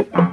you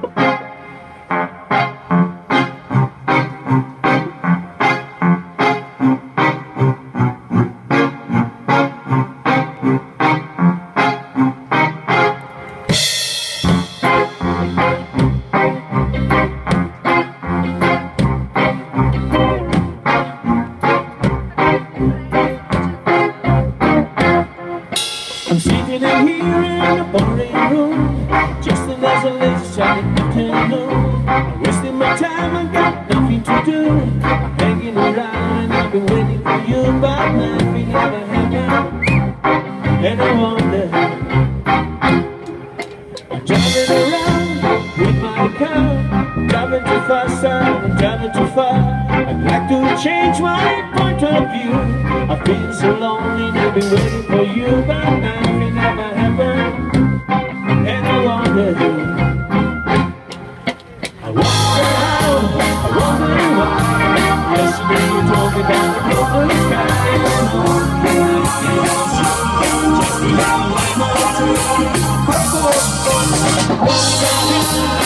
I'm sitting in here in a boring room Just as a late Saturday afternoon I'm wasting my time, I've got nothing to do. I'm hanging around I've been waiting for you But nothing ever happened. And I wonder Driving too I'm driving too far. I'd like to change my point of view. I feel so lonely, I've been waiting for you But nothing ever happened And I wonder I wonder how, I wonder why. Yesterday you told me about the purple sky Just the da da dee da da da dee da da da da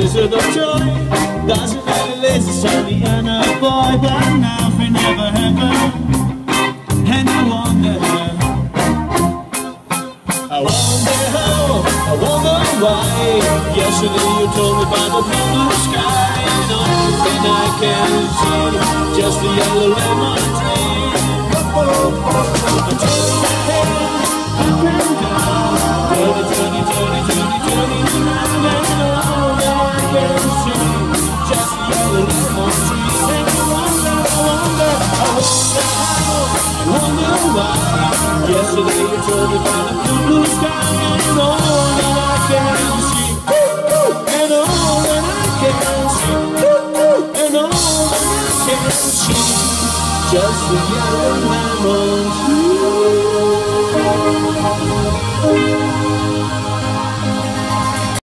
desert of joy Doesn't really sunny and a boy But nothing ever happened I wonder why Yesterday you told me about the blue sky And I can see Just the yellow lemon tree my Turn turn turn turn around And all I can see Just the yellow lemon tree I wonder, I wonder, I wonder how I wonder why Yesterday you told me about the blue sky I Just the yellow lemon tree